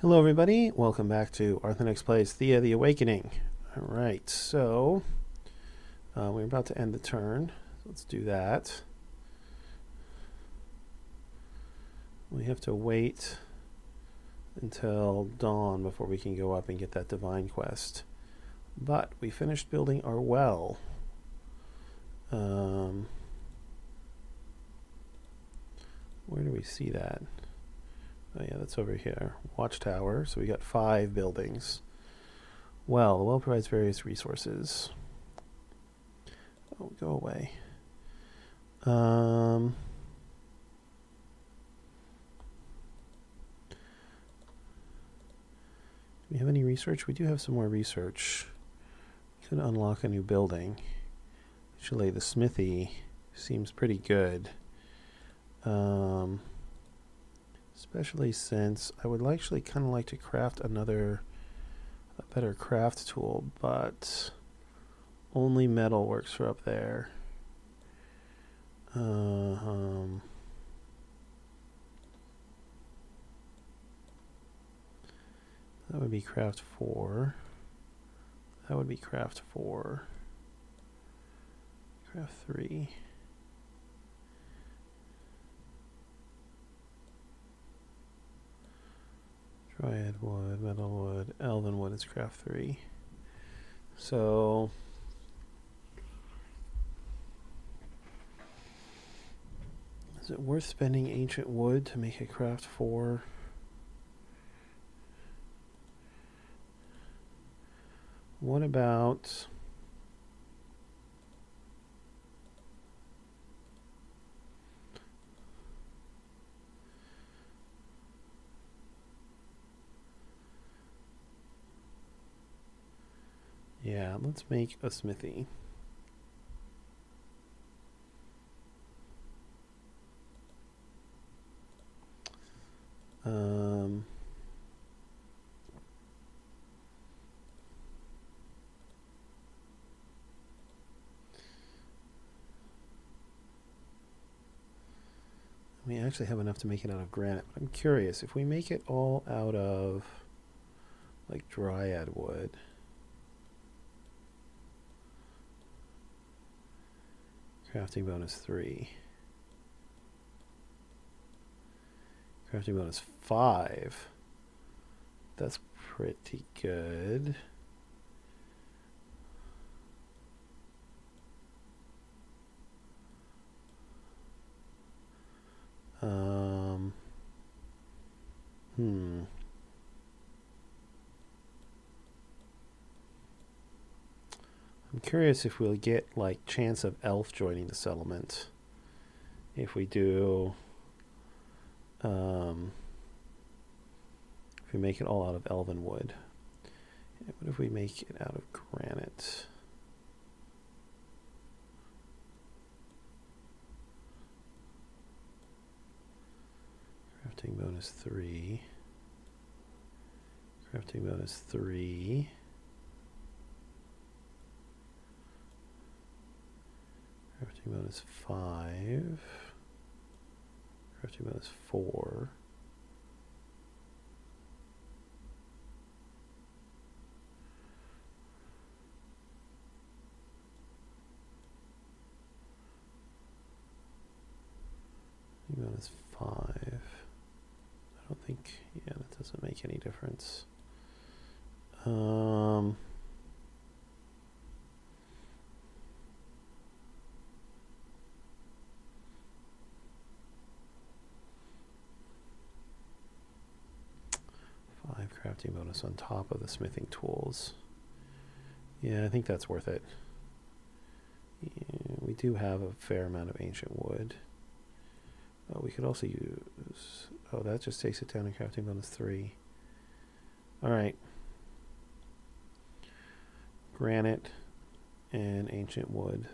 Hello, everybody. Welcome back to Arthenex Plays Thea the Awakening. All right, so uh, we're about to end the turn. Let's do that. We have to wait until dawn before we can go up and get that divine quest. But we finished building our well. Um, where do we see that? Oh yeah, that's over here. Watchtower. So we got five buildings. Well, the well provides various resources. Oh, go away. Um, do we have any research? We do have some more research. Could unlock a new building. Actually, the smithy seems pretty good. Um, especially since I would actually kind of like to craft another a better craft tool, but only metal works for up there. Uh, um, that would be craft 4. That would be craft 4. Craft 3. Dryad wood, metal wood, elven wood is craft 3. So is it worth spending ancient wood to make a craft 4? What about Yeah, let's make a smithy. Um, we actually have enough to make it out of granite. But I'm curious, if we make it all out of like dryad wood, Crafting bonus 3. Crafting bonus 5. That's pretty good. Um, hmm. I'm curious if we'll get like chance of elf joining the settlement. If we do, um, if we make it all out of elven wood. What if we make it out of granite? Crafting bonus three. Crafting bonus three. Crafting mode is 5. Crafting mode is 4. Mode is 5. I don't think, yeah, that doesn't make any difference. Um... crafting bonus on top of the smithing tools. Yeah, I think that's worth it. Yeah, we do have a fair amount of ancient wood. Oh, we could also use... Oh, that just takes it down to crafting bonus 3. Alright. Granite and ancient wood.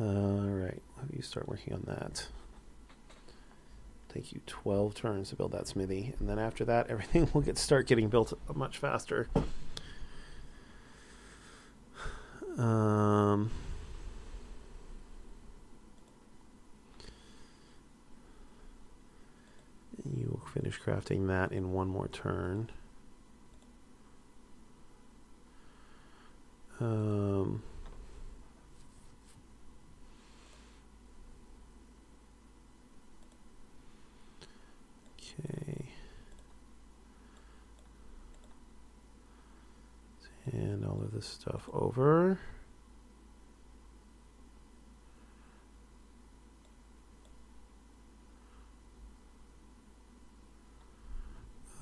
All right, have you start working on that. Take you 12 turns to build that smithy, and then after that, everything will get start getting built much faster. Um, you will finish crafting that in one more turn. Um, Let's all of this stuff over.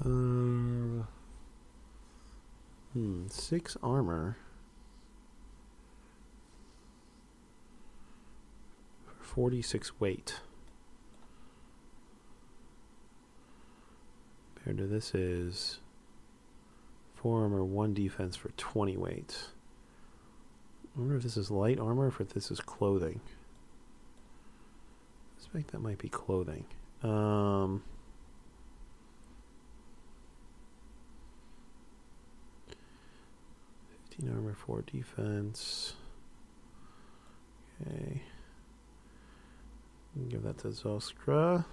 Uh, hmm, six armor. For 46 weight. Compared to this is four armor, one defense for 20 weight. I wonder if this is light armor or if this is clothing. I suspect that might be clothing. Um, Fifteen armor, four defense. Okay. Give that to Zoskra.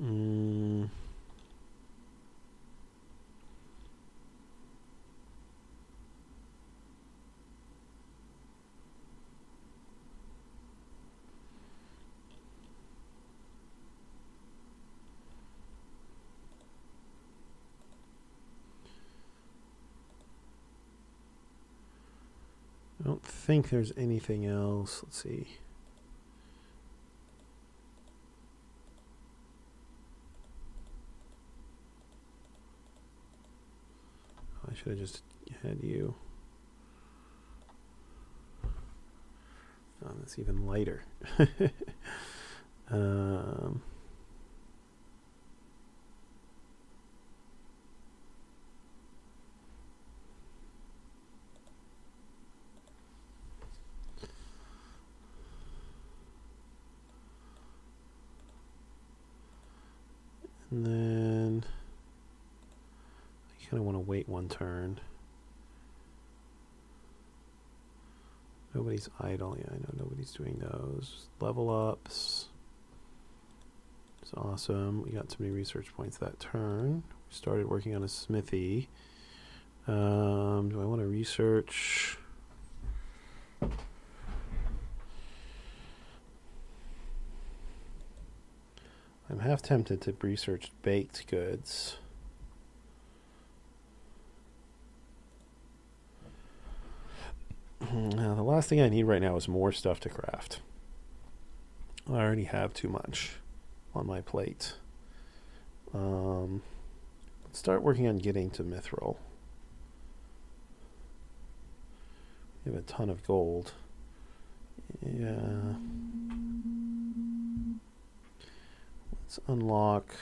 Mm. Think there's anything else. Let's see. I should have just had you. Oh, that's even lighter. um, and then you kind of want to wait one turn. Nobody's idle. Yeah, I know nobody's doing those. Level ups. It's awesome. We got so many research points that turn. We started working on a smithy. Um, do I want to research? I'm half tempted to research baked goods. Now, the last thing I need right now is more stuff to craft. I already have too much on my plate. Um, let's start working on getting to Mithril. We have a ton of gold. Yeah. Let's unlock.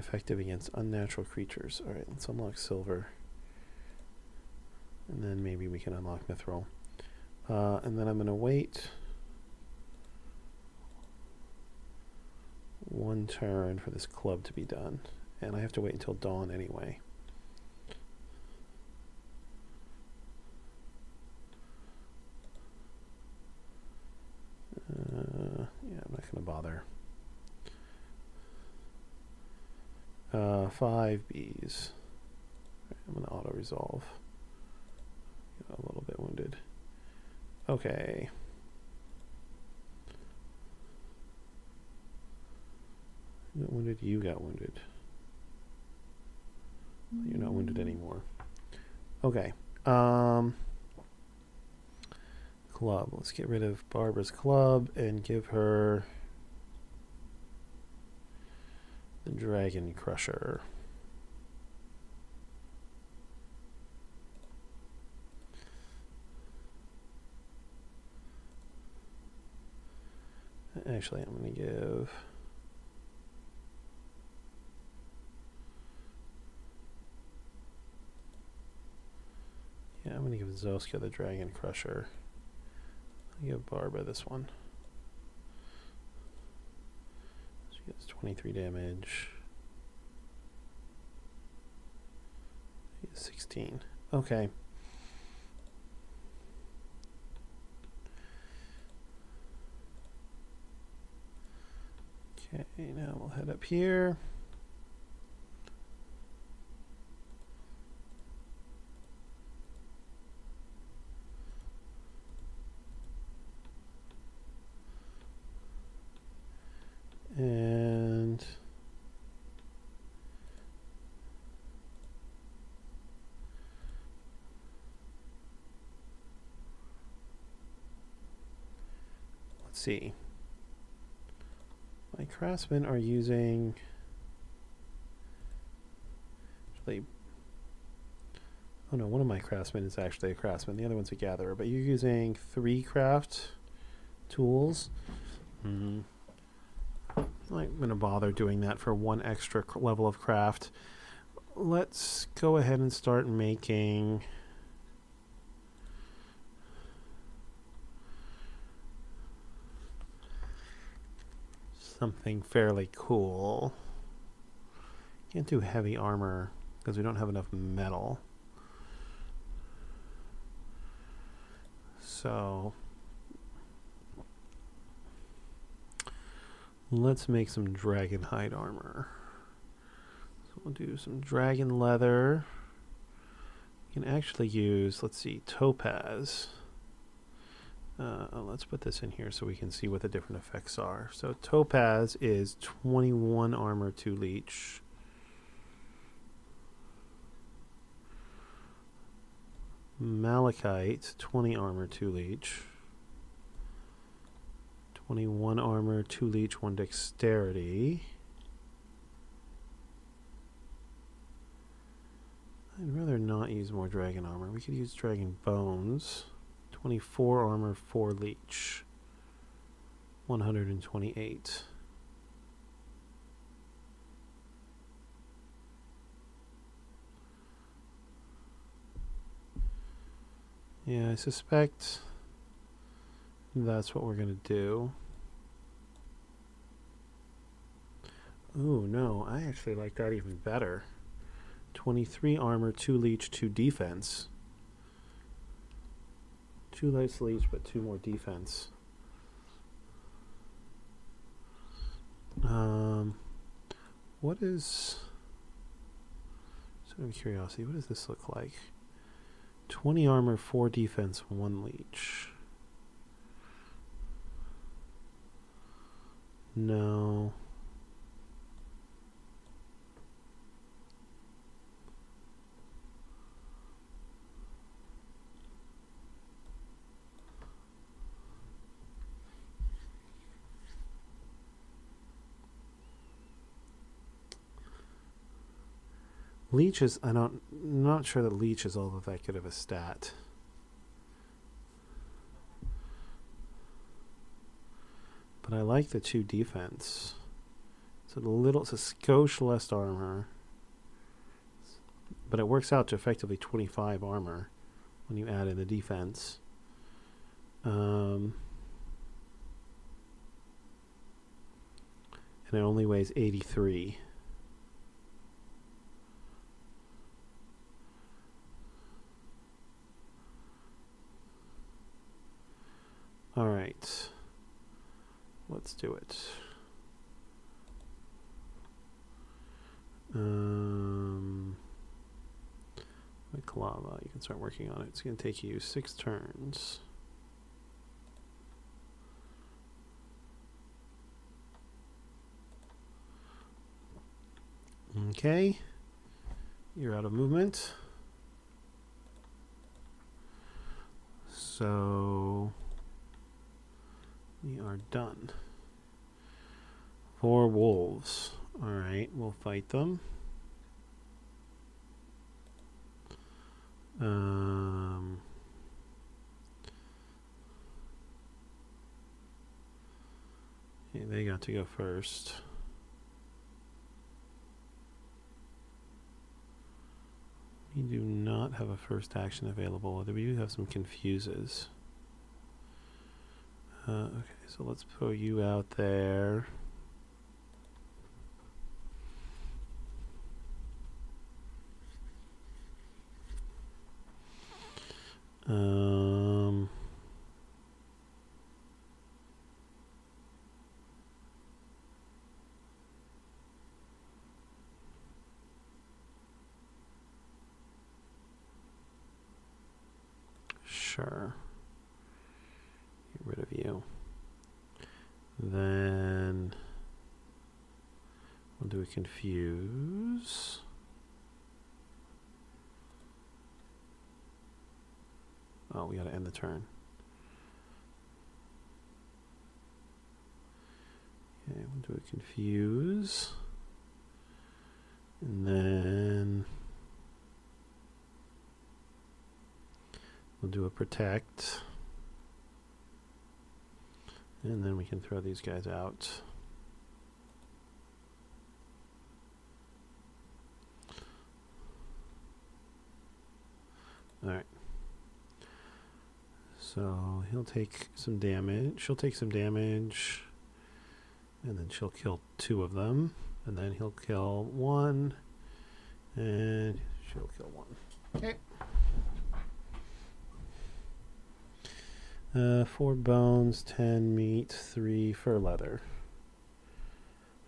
Effective against unnatural creatures. Alright, let's unlock silver. And then maybe we can unlock mithril. Uh, and then I'm going to wait one turn for this club to be done. And I have to wait until dawn anyway. Uh, yeah, I'm not going to bother. Five bees. I'm going to auto resolve. A little bit wounded. Okay. You got wounded. You got wounded. You're not wounded anymore. Okay. Um, club. Let's get rid of Barbara's club and give her the Dragon Crusher. actually I'm going to give yeah I'm going to give Zoska the Dragon Crusher. I'll give Barba this one. She gets 23 damage. She gets 16 okay. Okay, now we'll head up here. And let's see. Craftsmen are using actually oh no one of my craftsmen is actually a craftsman the other one's a gatherer but you're using three craft tools mm. I'm not going to bother doing that for one extra level of craft let's go ahead and start making something fairly cool. Can't do heavy armor because we don't have enough metal. So let's make some dragon hide armor. So we'll do some dragon leather. We can actually use, let's see, topaz. Uh, let's put this in here so we can see what the different effects are. So Topaz is 21 armor, 2 leech. Malachite, 20 armor, 2 leech. 21 armor, 2 leech, 1 dexterity. I'd rather not use more dragon armor. We could use dragon bones. 24 armor, 4 leech. 128. Yeah, I suspect that's what we're going to do. Ooh, no, I actually like that even better. 23 armor, 2 leech, 2 defense. Two less leech, but two more defense. Um, what is... Sort of curiosity, what does this look like? 20 armor, 4 defense, 1 leech. No. Leech is, I don't, I'm not sure that Leech is all that good of a stat. But I like the two defense. It's a little, it's a skosh less armor. But it works out to effectively 25 armor when you add in the defense. Um, and it only weighs 83. All right. Let's do it. Um, like lava, you can start working on it. It's going to take you six turns. Okay. You're out of movement. So we are done. Four wolves. Alright, we'll fight them. Um, they got to go first. We do not have a first action available, we do have some confuses. Uh, okay, so let's throw you out there. Um, sure. Rid of you. Then we'll do a confuse. Oh, we got to end the turn. Okay, we'll do a confuse. And then we'll do a protect. And then we can throw these guys out. All right. So he'll take some damage. She'll take some damage. And then she'll kill two of them. And then he'll kill one. And she'll kill one. Okay. Uh, four bones, ten meat, three fur leather.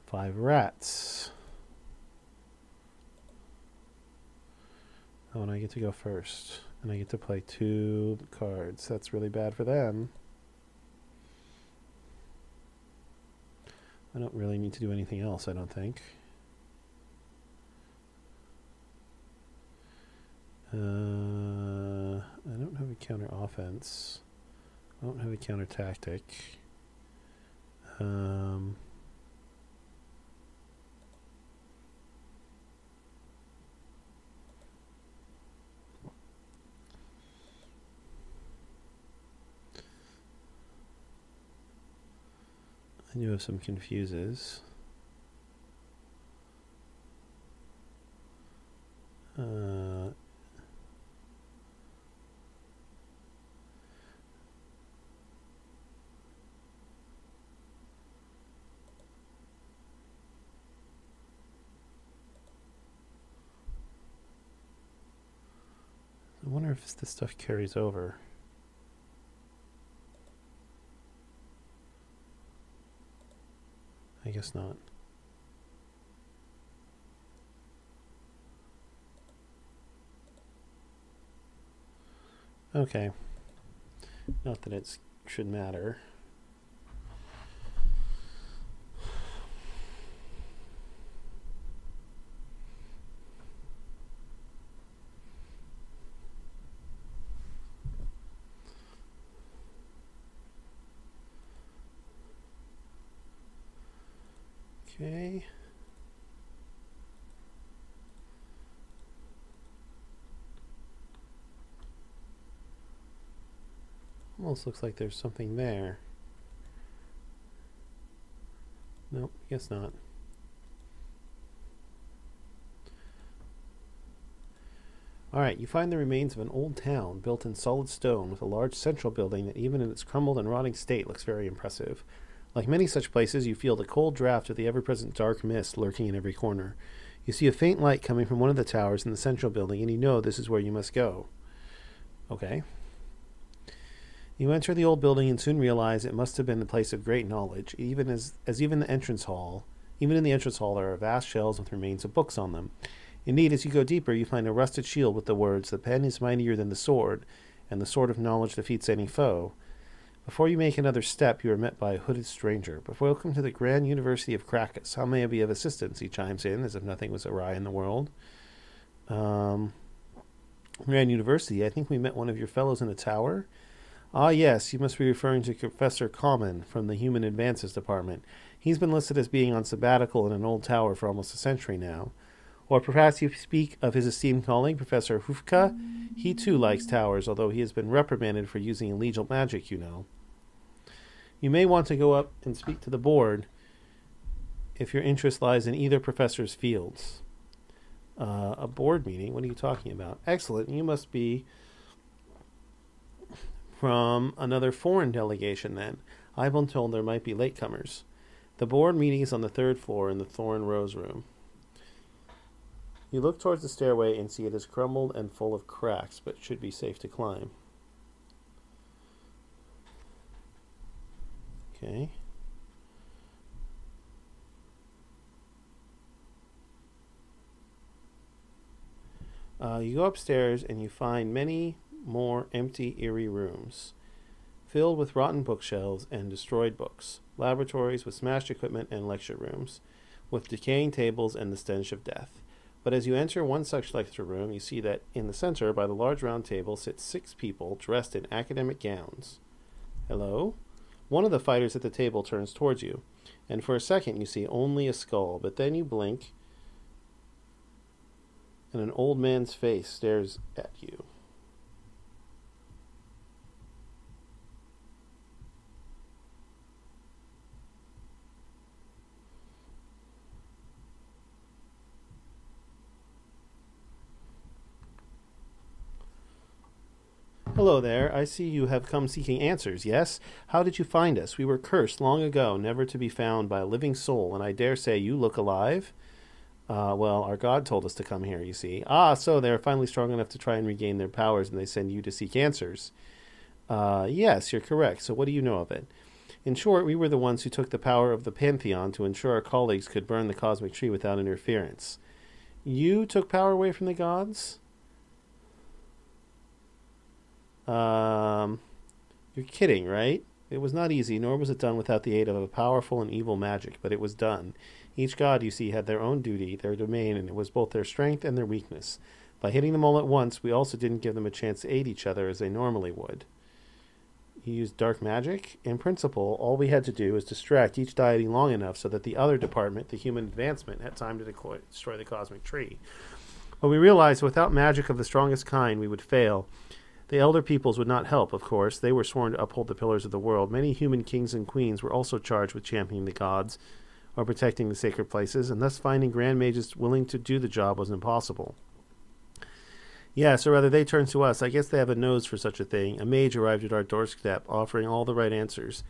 Five rats. Oh, and I get to go first. And I get to play two cards. That's really bad for them. I don't really need to do anything else, I don't think. Uh, I don't have a counter offense. I don't have a counter tactic. Um, I do have some confuses. Uh, I wonder if this stuff carries over. I guess not. Okay. Not that it should matter. Okay. Almost looks like there's something there. Nope, guess not. Alright, you find the remains of an old town built in solid stone with a large central building that even in its crumbled and rotting state looks very impressive. Like many such places, you feel the cold draft of the ever present dark mist lurking in every corner. You see a faint light coming from one of the towers in the central building, and you know this is where you must go. Okay. You enter the old building and soon realize it must have been a place of great knowledge, even as, as even the entrance hall. Even in the entrance hall, there are vast shelves with remains of books on them. Indeed, as you go deeper, you find a rusted shield with the words, "The pen is mightier than the sword, and the sword of knowledge defeats any foe." Before you make another step, you are met by a hooded stranger. But welcome to the Grand University of Krakus. How may I be of assistance? He chimes in as if nothing was awry in the world. Um, Grand University, I think we met one of your fellows in the tower. Ah, yes, you must be referring to Professor Common from the Human Advances Department. He's been listed as being on sabbatical in an old tower for almost a century now. Or perhaps you speak of his esteemed colleague, Professor Hufka. He too likes towers, although he has been reprimanded for using illegal magic, you know. You may want to go up and speak to the board if your interest lies in either professor's fields. Uh, a board meeting? What are you talking about? Excellent. You must be from another foreign delegation then. I've been told there might be latecomers. The board meeting is on the third floor in the Thorn Rose Room. You look towards the stairway and see it is crumbled and full of cracks, but should be safe to climb. Okay. Uh, you go upstairs and you find many more empty, eerie rooms filled with rotten bookshelves and destroyed books, laboratories with smashed equipment and lecture rooms, with decaying tables and the stench of death. But as you enter one such lecture room, you see that in the center, by the large round table, sit six people dressed in academic gowns. Hello? One of the fighters at the table turns towards you, and for a second you see only a skull, but then you blink, and an old man's face stares at you. Hello there. I see you have come seeking answers, yes? How did you find us? We were cursed long ago, never to be found by a living soul, and I dare say you look alive? Uh, well, our God told us to come here, you see. Ah, so they are finally strong enough to try and regain their powers, and they send you to seek answers. Uh, yes, you're correct. So what do you know of it? In short, we were the ones who took the power of the Pantheon to ensure our colleagues could burn the cosmic tree without interference. You took power away from the gods? Um, you're kidding, right? It was not easy, nor was it done without the aid of a powerful and evil magic, but it was done. Each god, you see, had their own duty, their domain, and it was both their strength and their weakness. By hitting them all at once, we also didn't give them a chance to aid each other as they normally would. He used dark magic. In principle, all we had to do was distract each deity long enough so that the other department, the human advancement, had time to destroy the cosmic tree. But we realized without magic of the strongest kind, we would fail the elder peoples would not help, of course. They were sworn to uphold the pillars of the world. Many human kings and queens were also charged with championing the gods or protecting the sacred places, and thus finding grand mages willing to do the job was impossible. Yes, or rather, they turned to us. I guess they have a nose for such a thing. A mage arrived at our doorstep, offering all the right answers.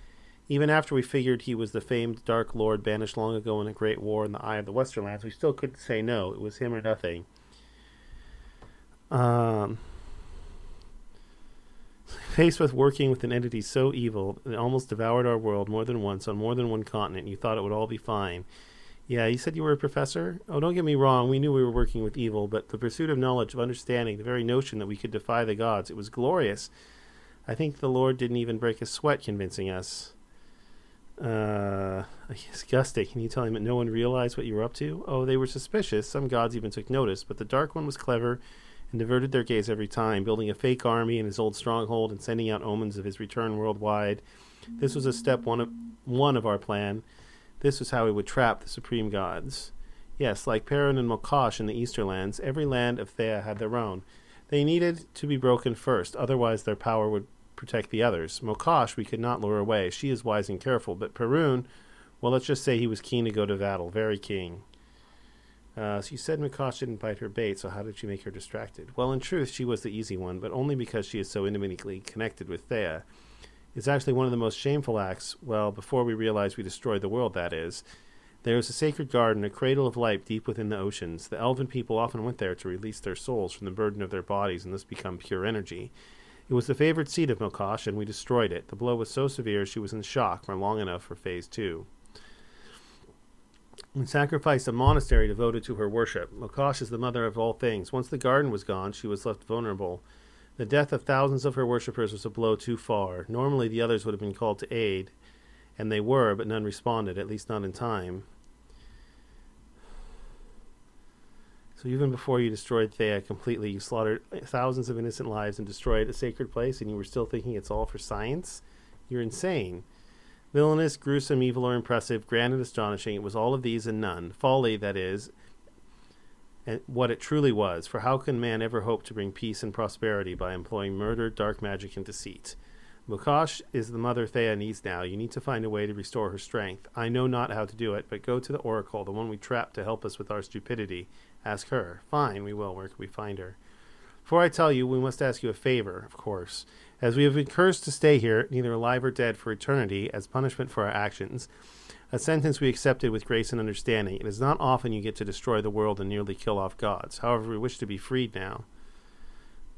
Even after we figured he was the famed Dark Lord banished long ago in a great war in the eye of the Westerlands, we still couldn't say no. It was him or nothing. Um, Faced with working with an entity so evil that almost devoured our world more than once on more than one continent, you thought it would all be fine. Yeah, you said you were a professor? Oh, don't get me wrong, we knew we were working with evil, but the pursuit of knowledge, of understanding, the very notion that we could defy the gods, it was glorious. I think the Lord didn't even break a sweat convincing us. Uh, disgusting. Can you tell him that no one realized what you were up to? Oh, they were suspicious. Some gods even took notice, but the Dark One was clever and diverted their gaze every time, building a fake army in his old stronghold and sending out omens of his return worldwide. This was a step one of one of our plan. This was how we would trap the supreme gods. Yes, like Perun and Mokosh in the Easterlands, every land of Thea had their own. They needed to be broken first, otherwise their power would protect the others. Mokosh we could not lure away. She is wise and careful, but Perun, well, let's just say he was keen to go to battle, very keen. Uh, you said Mokosh didn't bite her bait, so how did she make her distracted? Well, in truth, she was the easy one, but only because she is so intimately connected with Thea. It's actually one of the most shameful acts, well, before we realized we destroyed the world, that is. There is a sacred garden, a cradle of life deep within the oceans. The elven people often went there to release their souls from the burden of their bodies and thus become pure energy. It was the favorite seat of Mokosh, and we destroyed it. The blow was so severe she was in shock for long enough for phase two and sacrificed a monastery devoted to her worship. Mokosh is the mother of all things. Once the garden was gone, she was left vulnerable. The death of thousands of her worshippers was a blow too far. Normally, the others would have been called to aid, and they were, but none responded, at least not in time. So, even before you destroyed Thea completely, you slaughtered thousands of innocent lives and destroyed a sacred place, and you were still thinking it's all for science? You're insane. Villainous, gruesome, evil, or impressive, grand and astonishing, it was all of these and none. Folly, that is, and what it truly was. For how can man ever hope to bring peace and prosperity by employing murder, dark magic, and deceit? Mokosh is the mother Thea needs now. You need to find a way to restore her strength. I know not how to do it, but go to the Oracle, the one we trapped to help us with our stupidity. Ask her. Fine, we will. Where can we find her? Before I tell you, we must ask you a favor, of course. As we have been cursed to stay here, neither alive or dead, for eternity, as punishment for our actions, a sentence we accepted with grace and understanding. It is not often you get to destroy the world and nearly kill off gods. However, we wish to be freed now.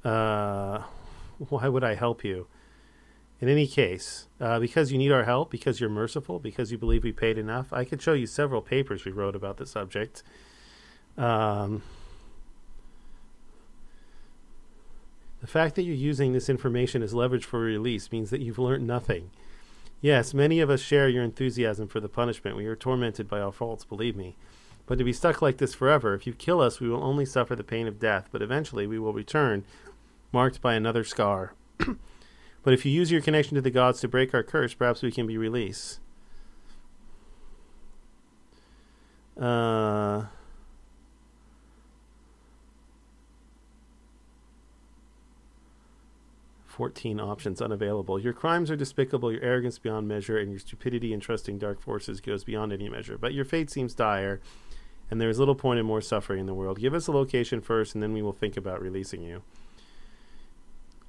Uh, why would I help you? In any case, uh, because you need our help, because you're merciful, because you believe we paid enough, I could show you several papers we wrote about the subject. Um, the fact that you're using this information as leverage for release means that you've learned nothing. Yes, many of us share your enthusiasm for the punishment. We are tormented by our faults, believe me. But to be stuck like this forever, if you kill us, we will only suffer the pain of death, but eventually we will return, marked by another scar. But if you use your connection to the gods to break our curse, perhaps we can be released. Uh, Fourteen options unavailable. Your crimes are despicable, your arrogance beyond measure, and your stupidity in trusting dark forces goes beyond any measure. But your fate seems dire, and there is little point in more suffering in the world. Give us a location first, and then we will think about releasing you.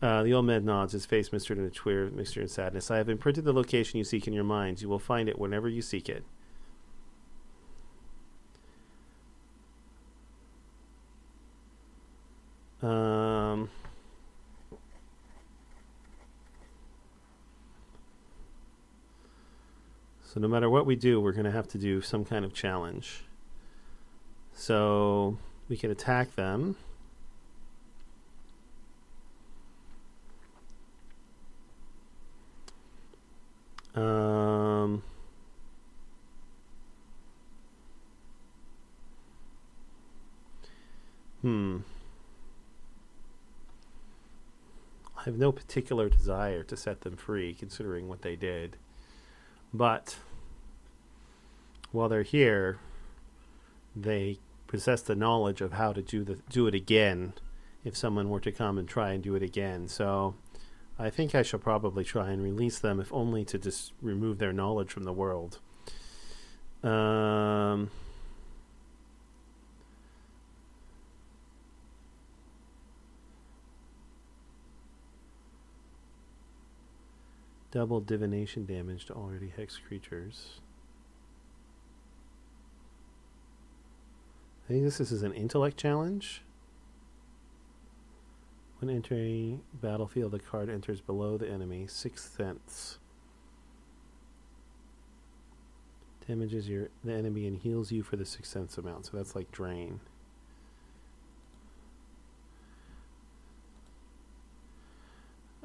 Uh, the old man nods, his face mistored in a queer mixture of sadness. I have imprinted the location you seek in your minds. You will find it whenever you seek it. Um, so no matter what we do, we're going to have to do some kind of challenge. So we can attack them. Um, hmm. I have no particular desire to set them free, considering what they did. But while they're here, they possess the knowledge of how to do the do it again if someone were to come and try and do it again. So I think I shall probably try and release them, if only to just remove their knowledge from the world. Um, double divination damage to already hex creatures. I think this, this is an intellect challenge. When entering battlefield, the card enters below the enemy. Sixth sense. Damages your the enemy and heals you for the sixth sense amount. So that's like drain.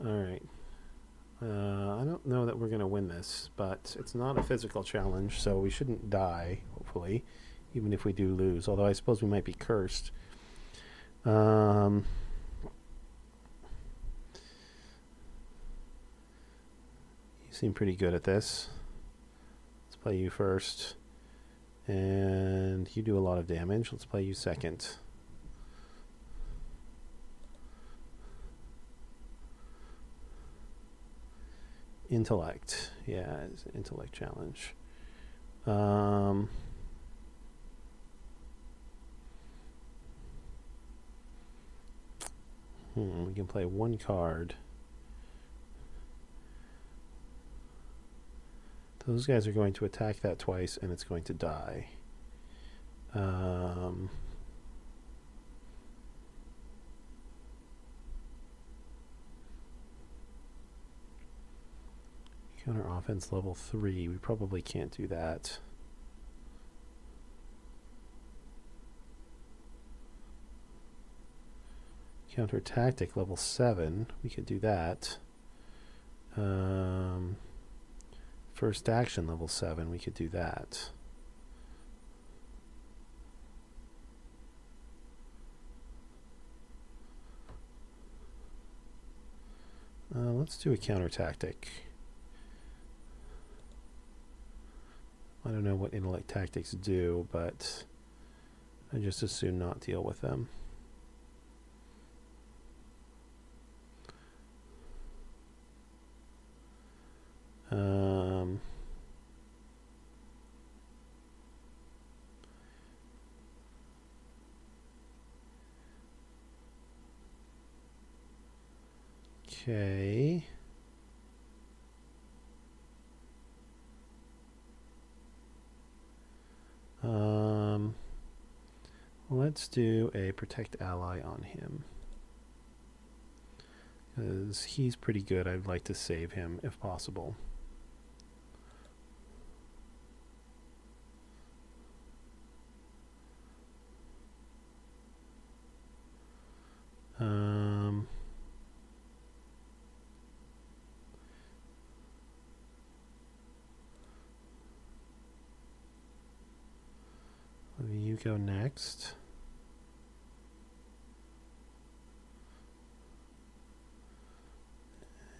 Alright. Uh, I don't know that we're going to win this, but it's not a physical challenge, so we shouldn't die, hopefully, even if we do lose. Although I suppose we might be cursed. Um, you seem pretty good at this. Let's play you first. And you do a lot of damage. Let's play you second. Intellect. Yeah, it's an intellect challenge. Um, hmm, we can play one card. Those guys are going to attack that twice and it's going to die. Um, counter offense level 3. We probably can't do that. Counter tactic level 7. We could do that. Um, First action level 7, we could do that. Uh, let's do a counter tactic. I don't know what intellect tactics do, but I just assume not deal with them. Um, okay. Um, let's do a protect ally on him. Because he's pretty good. I'd like to save him if possible. Um, you go next.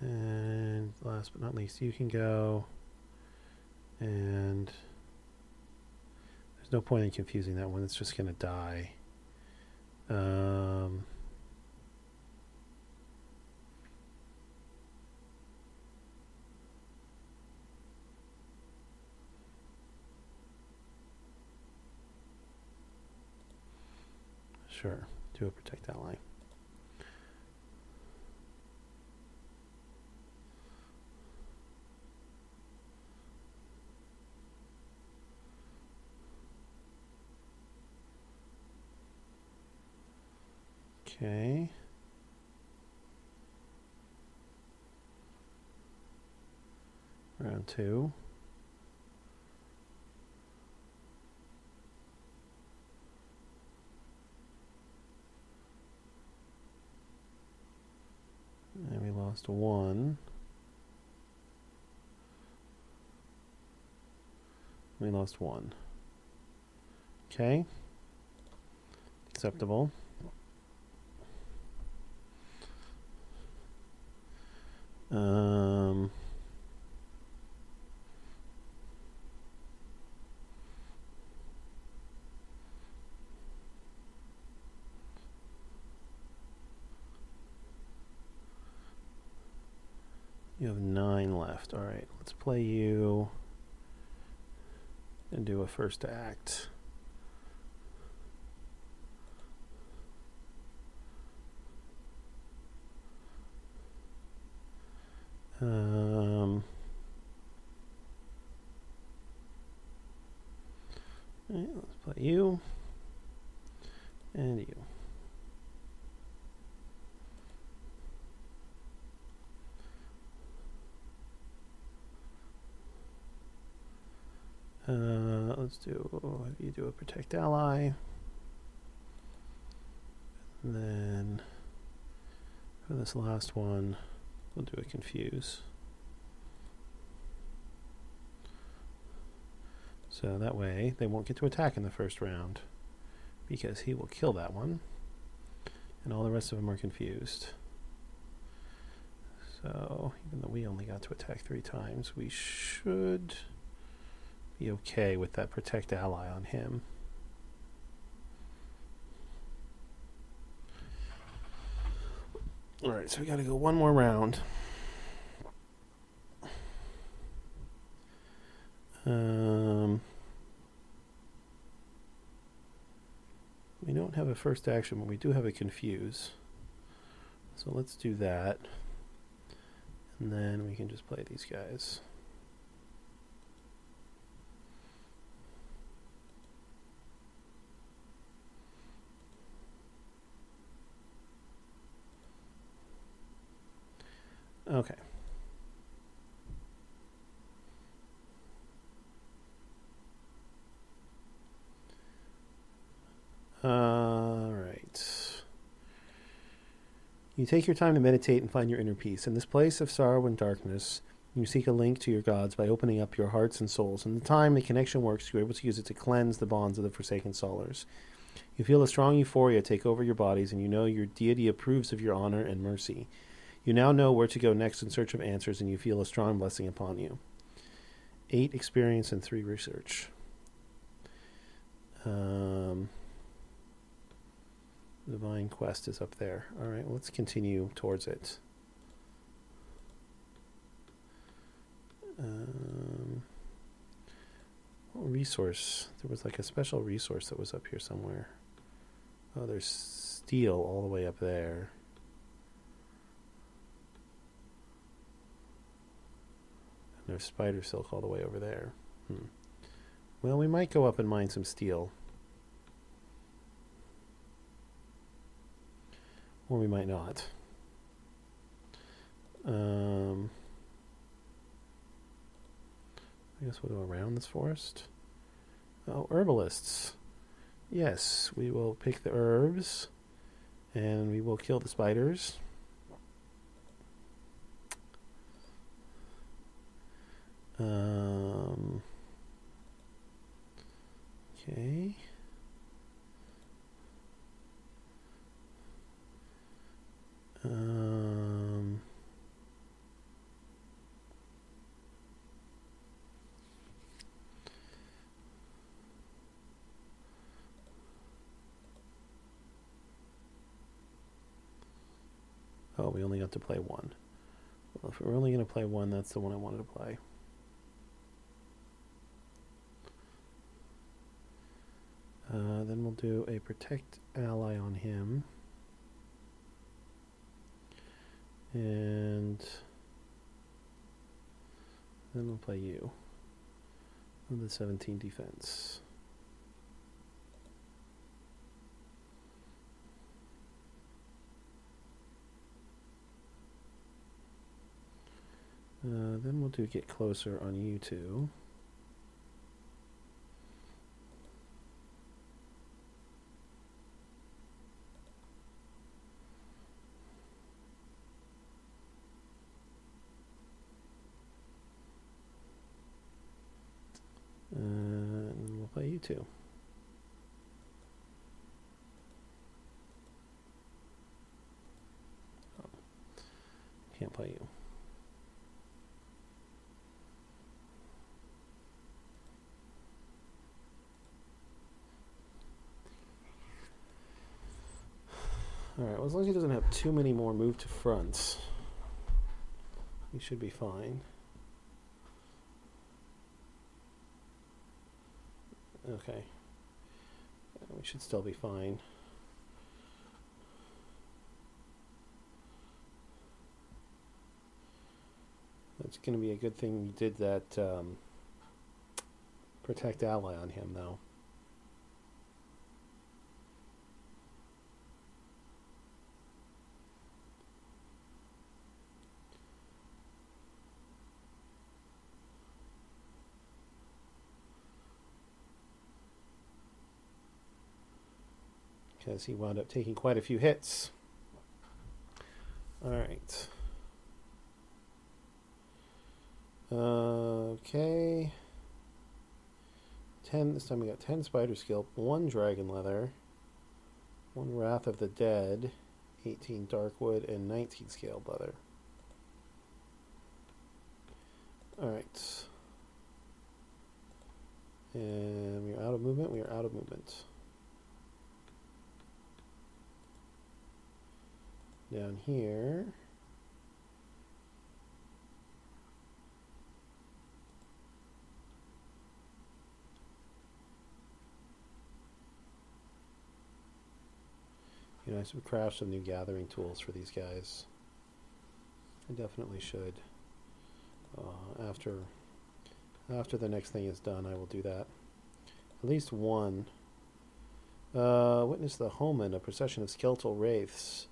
And last but not least, you can go. And there's no point in confusing that one. It's just going to die. Um, sure, do a protect ally. Okay. Round two. And we lost one. We lost one. Okay. Acceptable. Um, you have nine left. All right, let's play you and do a first act. Um, let's play you and you. Uh, let's do you do a protect ally. And then for this last one We'll do a confuse. So that way they won't get to attack in the first round because he will kill that one and all the rest of them are confused. So even though we only got to attack three times, we should be okay with that protect ally on him. All right, so we got to go one more round. Um, we don't have a first action, but we do have a confuse. So let's do that. And then we can just play these guys. Okay. All right. You take your time to meditate and find your inner peace. In this place of sorrow and darkness, you seek a link to your gods by opening up your hearts and souls. In the time the connection works, you're able to use it to cleanse the bonds of the forsaken solars. You feel a strong euphoria take over your bodies, and you know your deity approves of your honor and mercy. You now know where to go next in search of answers, and you feel a strong blessing upon you. Eight experience and three research. Um, Divine Quest is up there. All right, let's continue towards it. Um, resource. There was like a special resource that was up here somewhere. Oh, there's steel all the way up there. There's spider silk all the way over there. Hmm. Well, we might go up and mine some steel. Or we might not. Um, I guess we'll go around this forest. Oh, herbalists. Yes, we will pick the herbs and we will kill the spiders. Um, okay. Um, oh, we only got to play one. Well, if we're only going to play one, that's the one I wanted to play. Uh, then we'll do a protect ally on him. And then we'll play you. On the 17 defense. Uh, then we'll do get closer on you two. And we'll play you two. Oh. Can't play you. Alright, well as long as he doesn't have too many more move to fronts, he should be fine. Okay. We should still be fine. That's going to be a good thing you did that um, protect ally on him, though. Because he wound up taking quite a few hits. All right. Okay. 10, this time we got 10 spider silk, 1 dragon leather, 1 wrath of the dead, 18 darkwood, and 19 scaled leather. Alright. And we are out of movement, we are out of movement. Down here. You know, I should craft some new gathering tools for these guys. I definitely should. Uh, after after the next thing is done, I will do that. At least one. Uh, witness the Homan, a procession of skeletal wraiths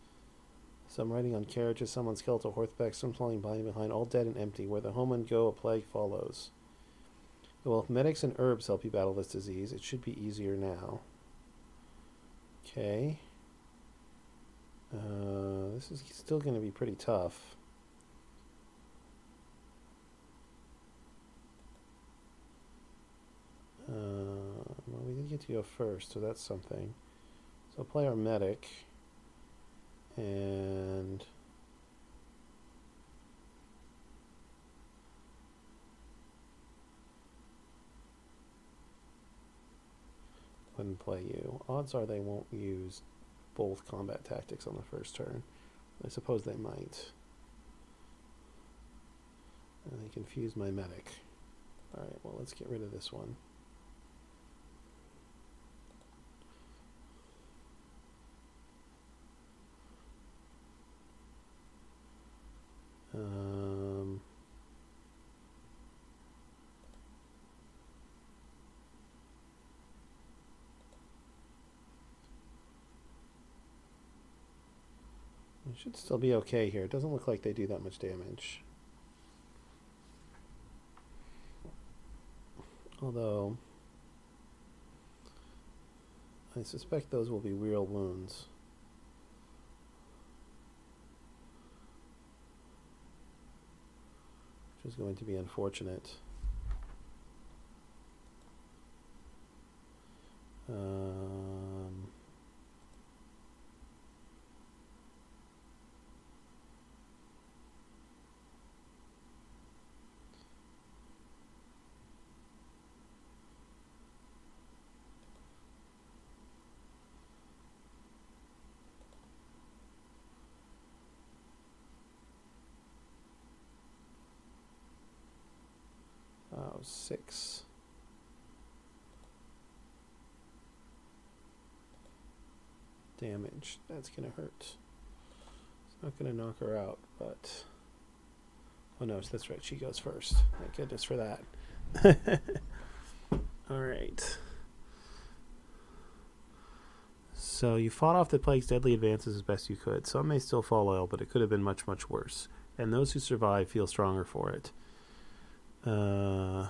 some riding on carriages, some on skeletal horseback, some falling behind, all dead and empty. Where the home and go, a plague follows. Well, if medics and herbs help you battle this disease, it should be easier now. Okay. Uh, this is still going to be pretty tough. Uh, well, we did get to go first, so that's something. So play our medic and wouldn't play you. Odds are they won't use both combat tactics on the first turn. I suppose they might. And they confuse my medic. Alright, well let's get rid of this one. Um, Should still be okay here. It doesn't look like they do that much damage. Although, I suspect those will be real wounds. Which is going to be unfortunate. Um, oh, six. damage. That's going to hurt. It's not going to knock her out, but... Oh no, that's right. She goes first. Thank goodness for that. Alright. So you fought off the plague's deadly advances as best you could. Some may still fall ill, but it could have been much, much worse. And those who survive feel stronger for it. Uh...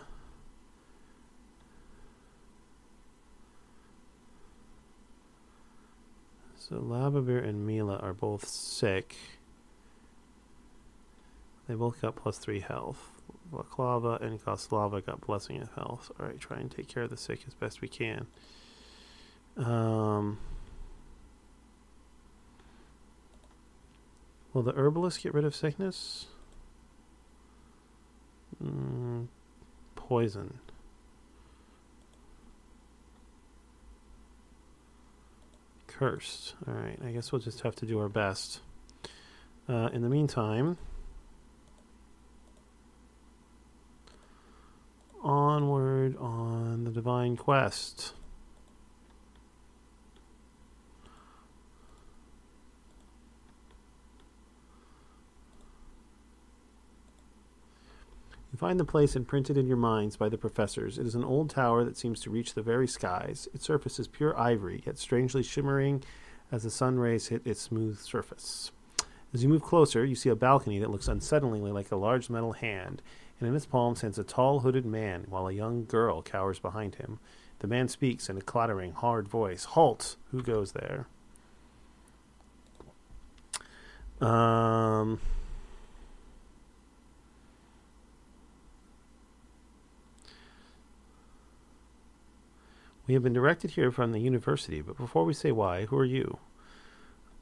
So Labavir and Mila are both sick. They both got plus three health. Vaklava and Koslava got blessing of health. Alright, try and take care of the sick as best we can. Um, will the herbalist get rid of sickness? Mm, poison. Cursed. Alright, I guess we'll just have to do our best. Uh, in the meantime, onward on the divine quest. Find the place imprinted in your minds by the professors. It is an old tower that seems to reach the very skies. Its surface is pure ivory, yet strangely shimmering as the sun rays hit its smooth surface. As you move closer, you see a balcony that looks unsettlingly like a large metal hand, and in its palm stands a tall hooded man, while a young girl cowers behind him. The man speaks in a clattering, hard voice. Halt! Who goes there? Um. We have been directed here from the university, but before we say why, who are you?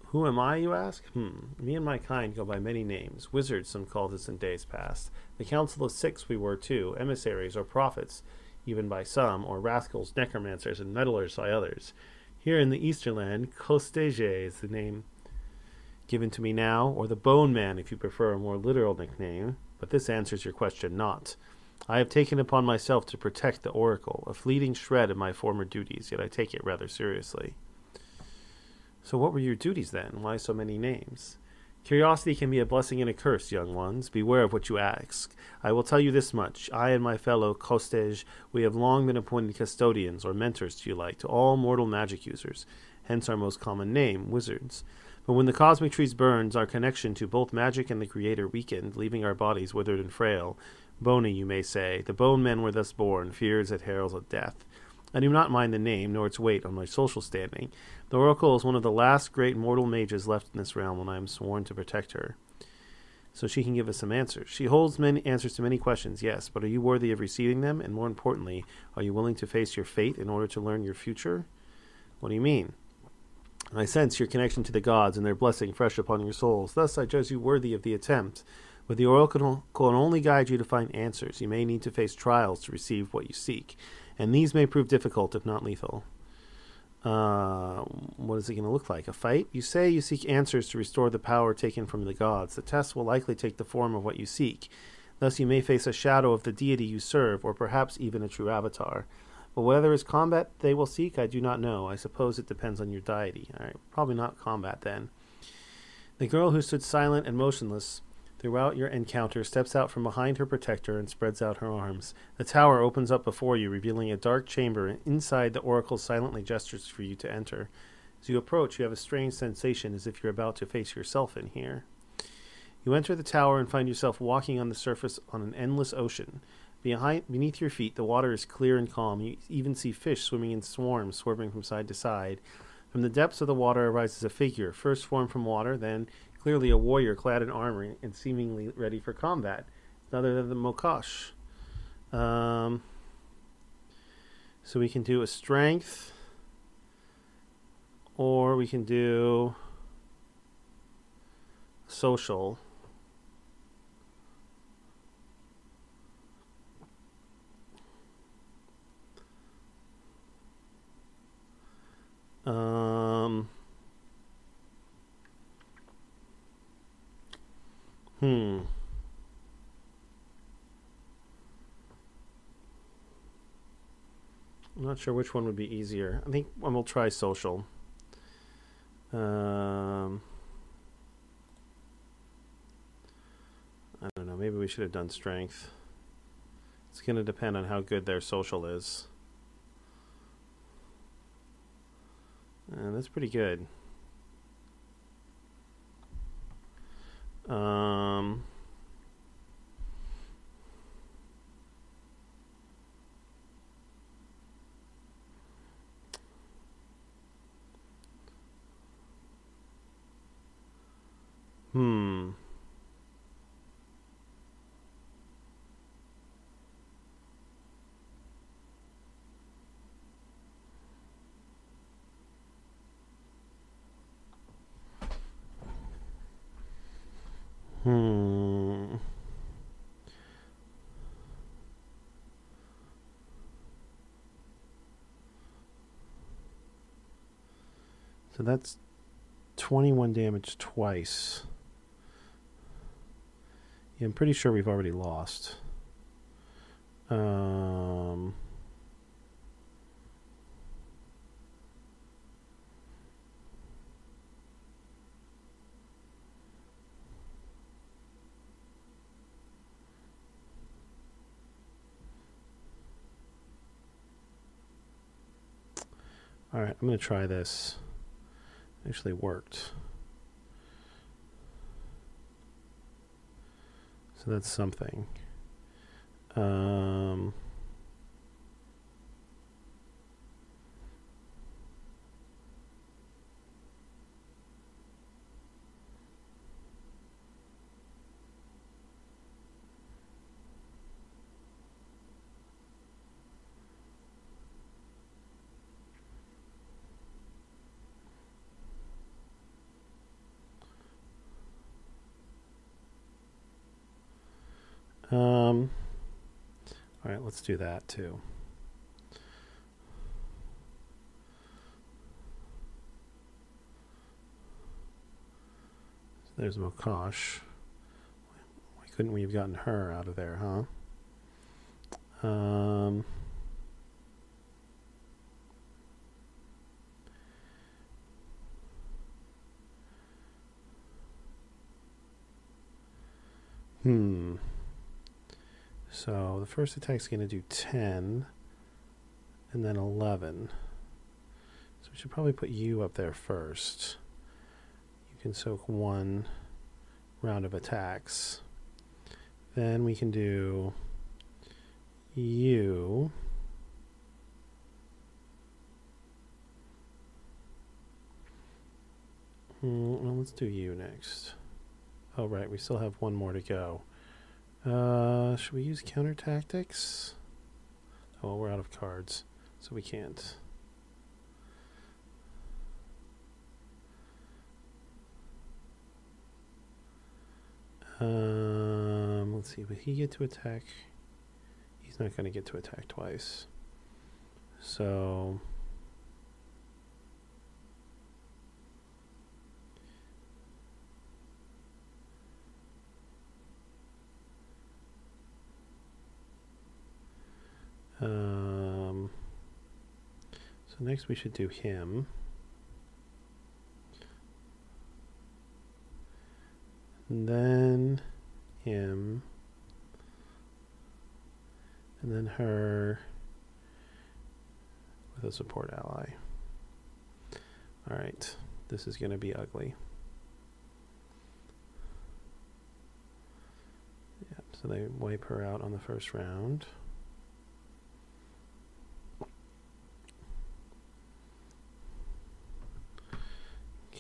Who am I, you ask? Hmm. Me and my kind go by many names. Wizards, some called us in days past. The Council of Six we were, too. Emissaries or prophets, even by some, or rascals, necromancers, and meddlers by others. Here in the Easterland, Kostej is the name given to me now, or the Bone Man if you prefer a more literal nickname, but this answers your question not. I have taken upon myself to protect the Oracle, a fleeting shred of my former duties, yet I take it rather seriously. So, what were your duties then? Why so many names? Curiosity can be a blessing and a curse, young ones. Beware of what you ask. I will tell you this much. I and my fellow Kostej, we have long been appointed custodians, or mentors, to you like, to all mortal magic users, hence our most common name, wizards. But when the cosmic trees burned, our connection to both magic and the Creator weakened, leaving our bodies withered and frail. Bony, you may say. The bone men were thus born, fears that heralds of death. I do not mind the name, nor its weight on my social standing. The Oracle is one of the last great mortal mages left in this realm, and I am sworn to protect her. So she can give us some answers. She holds many answers to many questions, yes, but are you worthy of receiving them? And more importantly, are you willing to face your fate in order to learn your future? What do you mean? I sense your connection to the gods and their blessing fresh upon your souls. Thus I judge you worthy of the attempt. But the oracle can only guide you to find answers. You may need to face trials to receive what you seek, and these may prove difficult if not lethal. Uh, what is it going to look like? A fight? You say you seek answers to restore the power taken from the gods. The test will likely take the form of what you seek. Thus, you may face a shadow of the deity you serve, or perhaps even a true avatar. But whether it's combat they will seek, I do not know. I suppose it depends on your deity. All right, probably not combat then. The girl who stood silent and motionless throughout your encounter steps out from behind her protector and spreads out her arms. The tower opens up before you, revealing a dark chamber, and inside the oracle silently gestures for you to enter. As you approach, you have a strange sensation as if you're about to face yourself in here. You enter the tower and find yourself walking on the surface on an endless ocean. Behind, beneath your feet, the water is clear and calm. You even see fish swimming in swarms, swerving from side to side. From the depths of the water arises a figure, first formed from water, then clearly a warrior clad in armor and seemingly ready for combat. None other than the Mokosh. Um, so we can do a strength, or we can do social. Um, hmm. I'm not sure which one would be easier. I think will try social. Um, I don't know. Maybe we should have done strength. It's going to depend on how good their social is. And that's pretty good. Um, hmm. Hmm. So that's 21 damage twice. Yeah, I'm pretty sure we've already lost. Um... I'm going to try this. Actually worked. So that's something. Um, all right, let's do that too. So there's Mokosh. Why couldn't we have gotten her out of there, huh? Um, hmm. So the first attack is going to do 10 and then 11. So we should probably put you up there first. You can soak one round of attacks. Then we can do you. Mm, well, let's do you next. Oh, right, we still have one more to go. Uh, should we use counter tactics? Oh, we're out of cards, so we can't. Um, let's see. Would he get to attack? He's not going to get to attack twice. So. Um, so next we should do him. And then him. And then her with a support ally. All right, this is going to be ugly. Yep, so they wipe her out on the first round.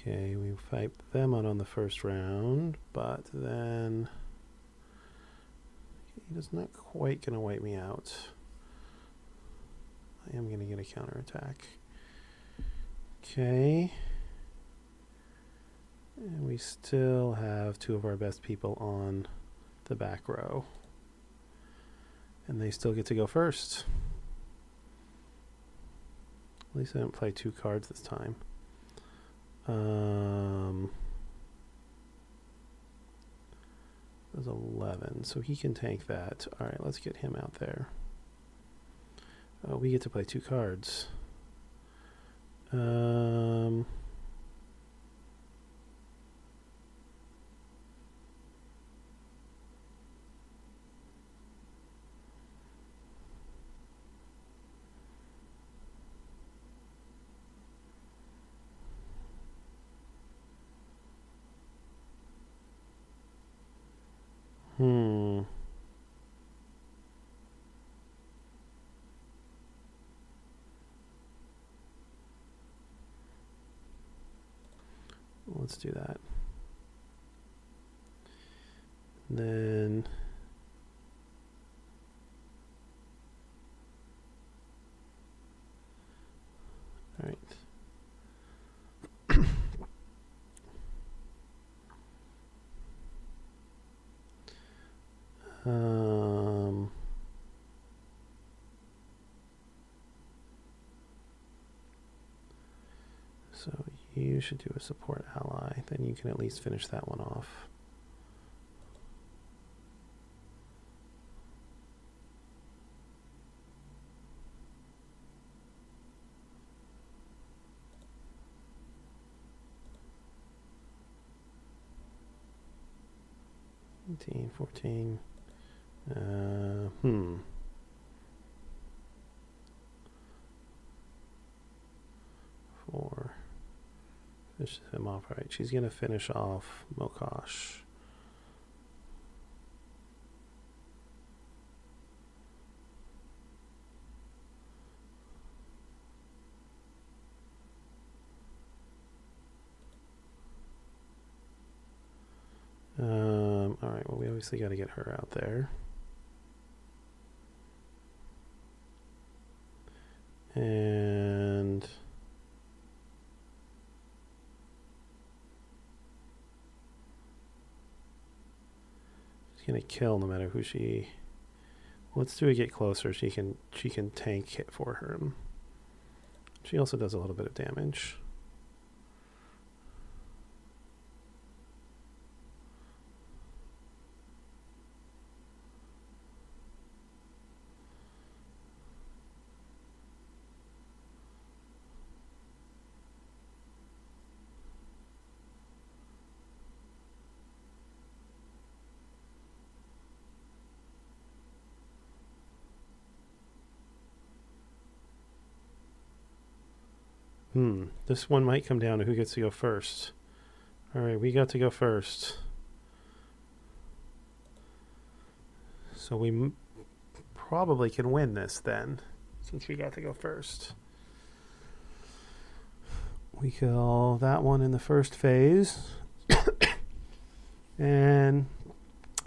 Okay, we fight them out on the first round, but then he is not quite going to wipe me out. I am going to get a counterattack. Okay. And we still have two of our best people on the back row. And they still get to go first. At least I didn't play two cards this time. Um, was 11, so he can tank that. All right, let's get him out there. Oh, we get to play two cards. Um... Hmm. Let's do that. And then all right. Um, so you should do a support ally. Then you can at least finish that one off. Eighteen, fourteen. Uh, hmm. Finish him off right. She's going to finish off Mokosh. Um, all right, well, we obviously got to get her out there. And gonna kill no matter who she. Let's do a get closer. She can she can tank hit for her. She also does a little bit of damage. Hmm. This one might come down to who gets to go first. All right, we got to go first. So we probably can win this then, since we got to go first. We kill that one in the first phase. and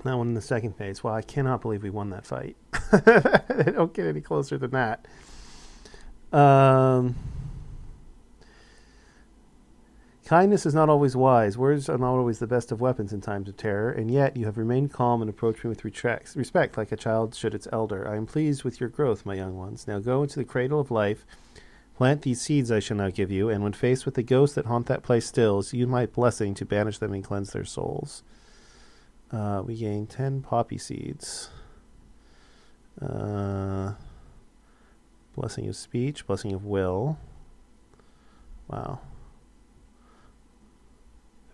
that one in the second phase. Well, I cannot believe we won that fight. I don't get any closer than that. Um... Kindness is not always wise. Words are not always the best of weapons in times of terror, and yet you have remained calm and approached me with respect, like a child should its elder. I am pleased with your growth, my young ones. Now go into the cradle of life, plant these seeds I shall now give you, and when faced with the ghosts that haunt that place still, use my blessing to banish them and cleanse their souls. Uh, we gain 10 poppy seeds. Uh, blessing of speech, blessing of will. Wow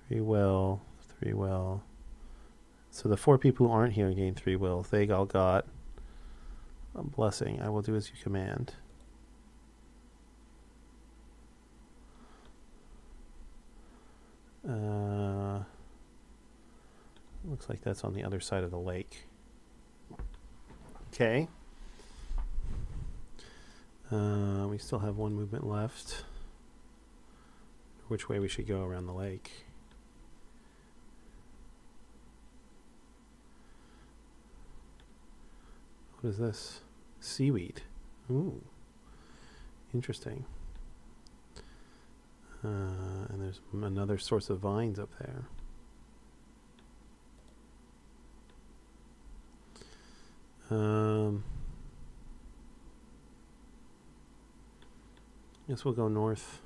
three will, three will. So the four people who aren't here gain three will. They all got a blessing. I will do as you command. Uh, looks like that's on the other side of the lake. Okay. Uh, we still have one movement left. Which way we should go around the lake. What is this? Seaweed. Ooh. Interesting. Uh, and there's another source of vines up there. Um, I guess we'll go north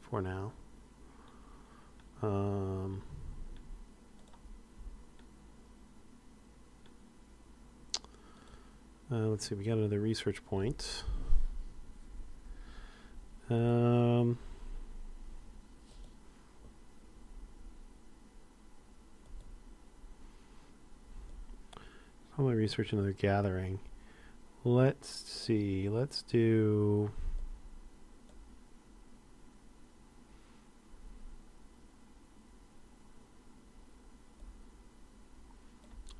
for now. Um, uh, let's see, we got another research point. Um, probably research another gathering. Let's see, let's do.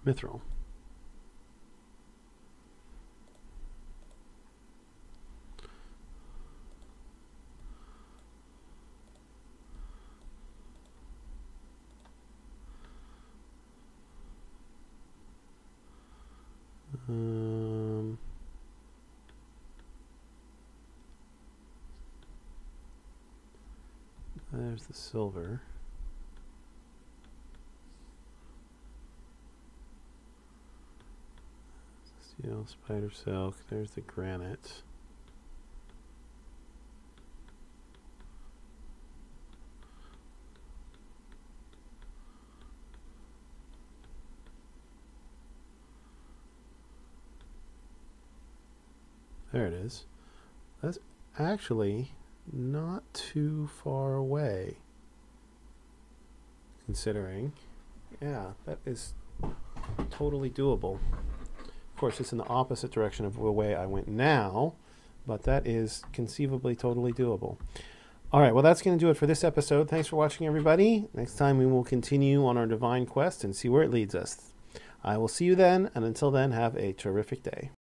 Mithril. Um, the silver. Steel, spider silk. There's the granite. There it is. That's actually not too far away. Considering, yeah, that is totally doable. Of course, it's in the opposite direction of the way I went now, but that is conceivably totally doable. All right, well, that's going to do it for this episode. Thanks for watching, everybody. Next time, we will continue on our divine quest and see where it leads us. I will see you then, and until then, have a terrific day.